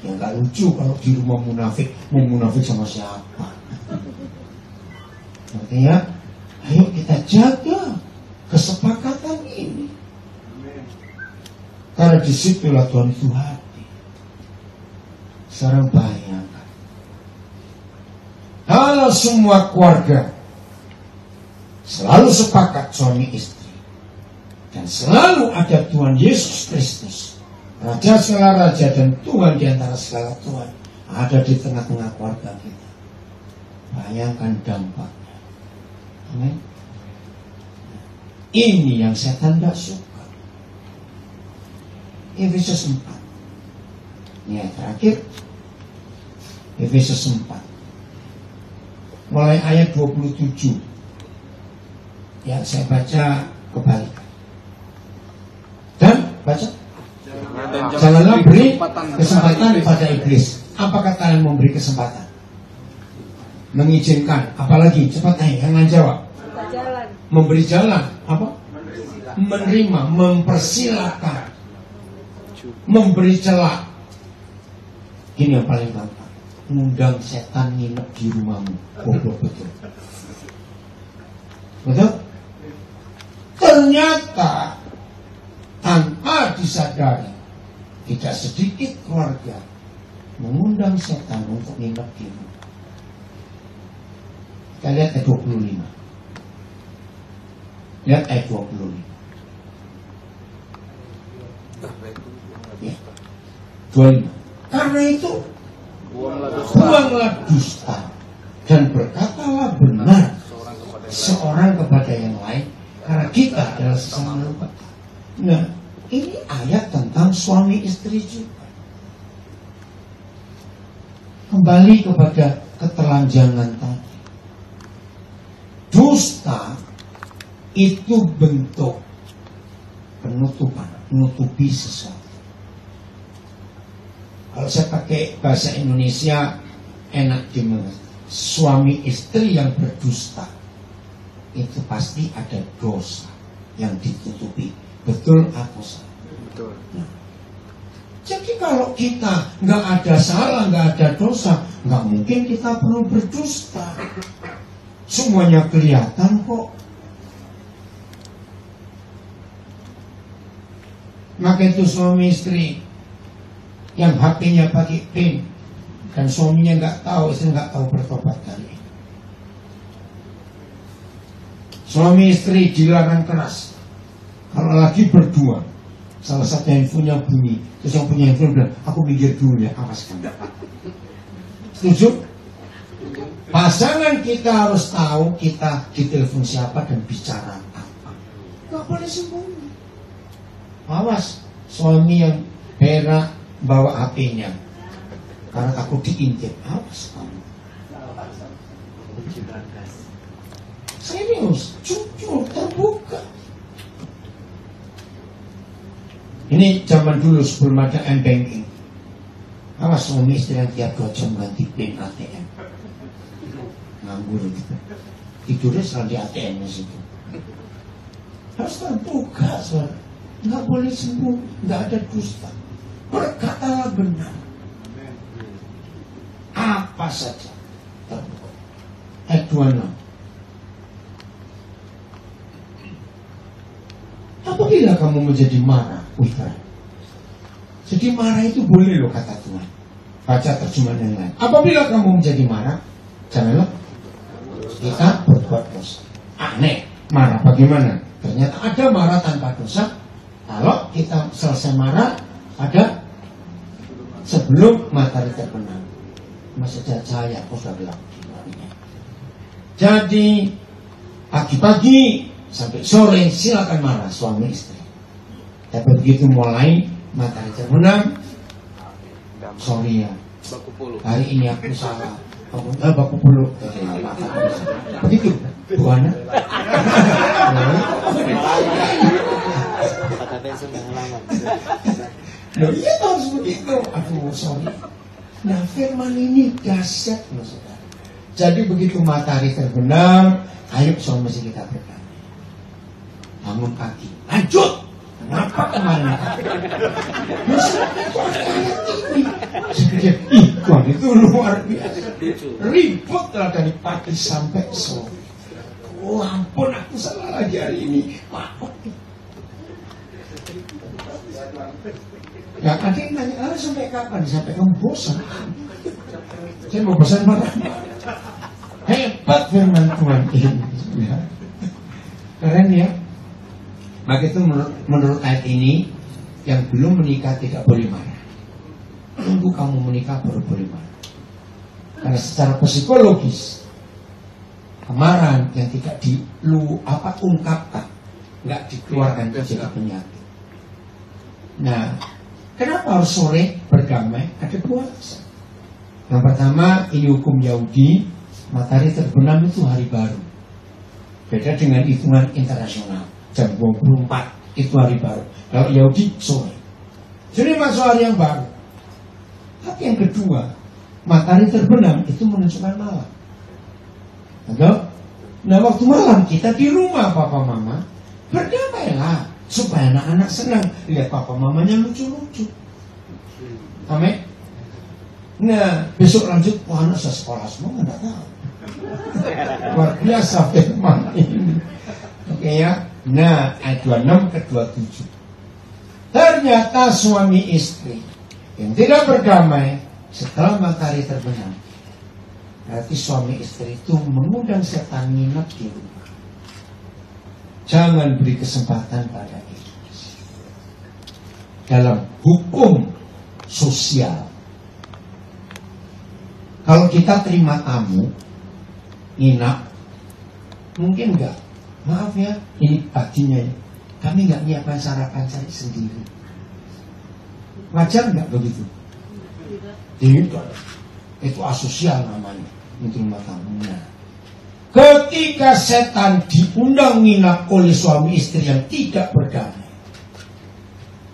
S1: Ya nggak lucu kalau di rumah munafik, mau munafik sama siapa? Artinya, ayo kita jaga kesepakatan ini. Karena di situlah Tuhan itu hadir. Sekarang bayangkan. Semua keluarga selalu sepakat suami istri dan selalu ada Tuhan Yesus Kristus Raja segala raja dan Tuhan di antara segala Tuhan ada di tengah-tengah keluarga kita. Bayangkan dampaknya. Amin. Ini yang setan tidak suka. Efesus 4. Ini yang terakhir. Efesus 4. Mulai ayat 27. Ya, saya baca kembali. Dan baca Janganlah beri
S2: kesempatan
S1: kesempatan
S2: iblis.
S1: pada iblis. Apakah kalian memberi kesempatan? Mengizinkan, apalagi cepat ayo jangan jawab.
S4: Jalan.
S1: Memberi jalan, apa? Menerima, mempersilakan, memberi celah. Ini yang paling gampang. Ngundang setan nginep di rumahmu. Bodoh betul. Betul? Ternyata tanpa disadari tidak sedikit keluarga mengundang setan untuk nginep di rumah. Kita lihat ayat 25. Lihat ayat 25. Ya. 25. Karena itu
S2: Buanglah
S1: dusta dan berkatalah benar seorang kepada yang lain karena kita adalah sesama manusia. Nah, ini ayat tentang suami istri juga. Kembali kepada ketelanjangan tadi. Dusta itu bentuk penutupan, menutupi sesuatu. Kalau saya pakai bahasa Indonesia enak dimengerti. Suami istri yang berdusta itu pasti ada dosa yang ditutupi. Betul atau salah?
S3: Betul.
S1: Jadi kalau kita nggak ada salah, nggak ada dosa, nggak mungkin kita perlu berdusta. Semuanya kelihatan kok. Maka itu suami istri yang HP-nya pakai PIN dan suaminya nggak tahu, istri nggak tahu bertobat kali. Suami istri dilarang keras. Kalau lagi berdua, salah satu handphonenya bunyi, terus yang punya handphone bilang, aku minggir dulu ya, awas kamu. Setuju? Pasangan kita harus tahu kita ditelepon siapa dan bicara apa. Gak boleh sembunyi. Awas, suami yang berak bawa HP-nya. Karena takut diintip. Awas kamu. Serius, jujur, terbuka. Ini zaman dulu sebelum ada M-Banking. Awas suami istri yang tiap dua jam ganti PIN ATM. Nganggur gitu. Tidurnya selalu di ATM situ. Harus terbuka, saudara. Nggak boleh sembuh, nggak ada dusta. Berkatalah benar. Apa saja. Ayat 26. Apabila kamu menjadi marah, Witra. Jadi marah itu boleh loh kata Tuhan. Baca terjemahan yang lain. Apabila kamu menjadi marah, janganlah kita berbuat dosa. Aneh, marah bagaimana? Ternyata ada marah tanpa dosa. Kalau kita selesai marah, ada sebelum matahari terbenam. Masih saya, aku sudah bilang. Jadi pagi-pagi sampai sore silakan marah suami istri. Tapi begitu mulai matahari terbenam, sorry ya, hari ini aku salah. Aku eh, baku puluh. Begitu, bukan? Loh iya harus begitu. Aduh sorry. Nah firman ini dahsyat loh saudara. Jadi begitu matahari terbenam, ayo suami istri kita berdamai. Bangun pagi, lanjut. Kenapa kemarin? Ih, Tuhan itu luar biasa. Ribut lah dari pagi sampai sore. Oh ampun, aku salah lagi hari ini. Maaf. Ya tadi nanya, ah, sampai kapan? Sampai kamu bosan. Saya mau bosan marah. Hebat firman Tuhan ini. Ya. Keren ya. Maka itu menurut, menurut ayat ini yang belum menikah tidak boleh marah. Tunggu kamu menikah baru boleh marah. Karena secara psikologis kemarahan yang tidak dilu apa ungkapkan, nggak dikeluarkan itu jadi penyakit. Nah, kenapa harus sore berdamai? Ada dua alasan. Yang pertama, ini hukum Yahudi, matahari terbenam itu hari baru. Beda dengan hitungan internasional jam 24 itu hari baru. Kalau Yahudi sore. Jadi masuk hari yang baru. Tapi yang kedua, matahari terbenam itu menunjukkan malam. Atau, nah waktu malam kita di rumah papa mama berdamailah supaya anak-anak senang lihat papa mamanya lucu-lucu. Amin. Nah, besok lanjut, wah anak saya sekolah semua nggak tahu. Luar biasa firman ini. Oke ya. Nah, ayat 26 ke 27. Ternyata suami istri yang tidak berdamai setelah matahari terbenam. Berarti suami istri itu mengundang setan nginep di rumah. Jangan beri kesempatan pada iblis. Dalam hukum sosial. Kalau kita terima tamu, nginap, mungkin enggak maaf ya, ini paginya ya. Kami nggak nyiapkan sarapan saya sendiri. Wajar nggak begitu? Tidak. Itu asosial namanya. Itu rumah tamunya. Ketika setan diundang nginap oleh suami istri yang tidak berdamai.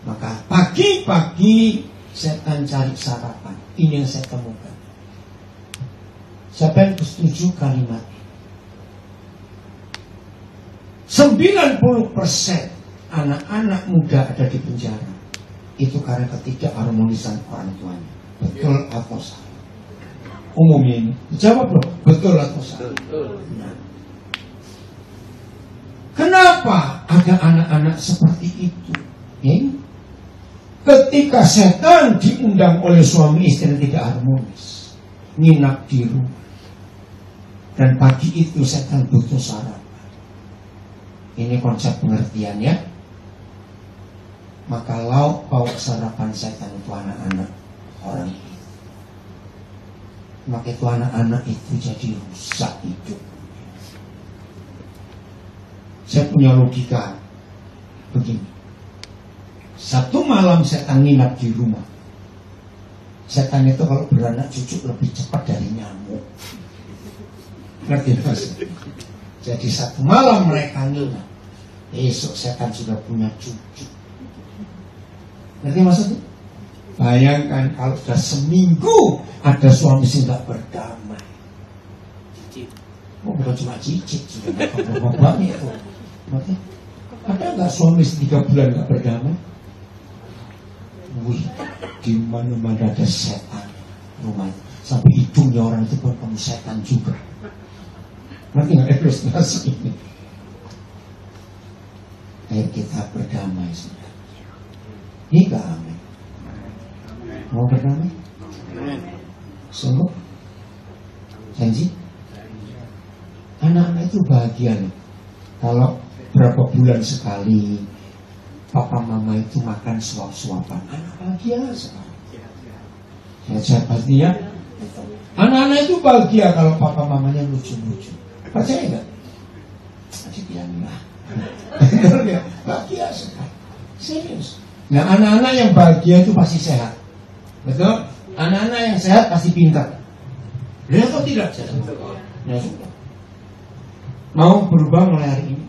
S1: Maka pagi-pagi setan cari sarapan. Ini yang saya temukan. Siapa yang setuju kalimat 90% anak-anak muda ada di penjara itu karena ketidakharmonisan orang tuanya. Betul atau salah? Umumnya ini. Jawab loh, betul atau salah? Nah. Kenapa ada anak-anak seperti itu? Ya, Ketika setan diundang oleh suami istri yang tidak harmonis, nginap di rumah. Dan pagi itu setan butuh sarapan. Ini konsep pengertiannya. Maka lauk pauk sarapan setan itu anak-anak orang. Maka itu anak-anak itu jadi rusak hidup. Saya punya logika begini. Satu malam setan nginap di rumah. Setan itu kalau beranak cucu lebih cepat dari nyamuk. Ngerti mas? Jadi satu malam mereka nginap. Esok setan sudah punya cucu. Ngerti maksudnya? Bayangkan kalau sudah seminggu ada suami sih nggak berdamai. Oh bukan cuma cicit, sudah nggak banyak itu. Ada nggak suami tiga bulan nggak berdamai? Wih, di mana mana ada setan rumah sampai hidungnya orang itu pun kamu setan juga. Nanti nggak ilustrasi ini. Ayo kita berdamai sudah. Nikah amin. Mau berdamai? Sungguh? Janji? Anak-anak itu bahagia. Kalau berapa bulan sekali papa mama itu makan suap-suapan. Anak bahagia sekali. Ya, saya pasti ya. Anak-anak itu bahagia kalau papa mamanya lucu-lucu. Percaya nggak? Masih lah. bahagia sekali. Serius. Nah anak-anak yang bahagia itu pasti sehat. Betul? Anak-anak yang sehat pasti pintar. Lihat atau tidak? Ya sudah. Mau berubah mulai hari ini.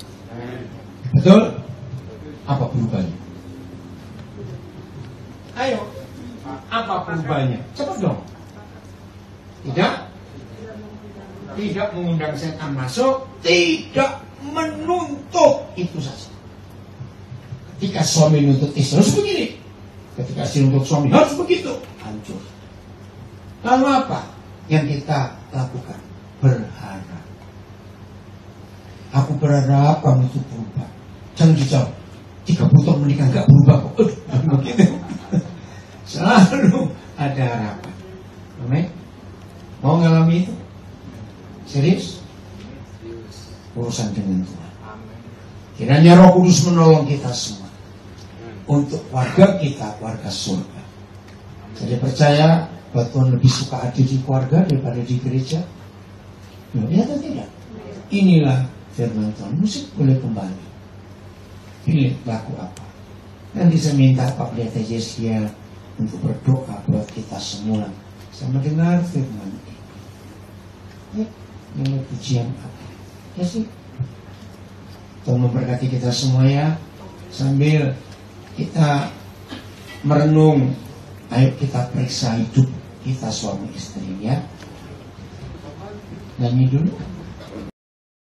S1: Betul? Apa perubahannya? Ayo, apa perubahannya? Cepat dong. Tidak? Tidak mengundang setan masuk, tidak menuntut itu saja. Ketika suami menuntut istri harus begini. Ketika istri menuntut suami harus begitu. Hancur. Lalu apa yang kita lakukan? Berharap. Aku berharap kamu itu berubah. Jangan dijawab puluh tahun menikah nggak berubah kok. begitu. Selalu ada harapan. Amin. Mau ngalami itu? Serius? Urusan dengan Tuhan. Kiranya Roh Kudus menolong kita semua untuk warga kita, warga surga. Jadi percaya bahwa Tuhan lebih suka ada di keluarga daripada di gereja. Ya, atau tidak? Inilah firman Tuhan. Musik boleh kembali pilih laku apa. Nanti saya minta Pak Pendeta Yesia untuk berdoa buat kita semua sama dengar firman ini. Ya, yang pujian apa? Ya sih. Tuhan memberkati kita semua ya sambil kita merenung. Ayo kita periksa hidup kita suami istri ya. Nyanyi dulu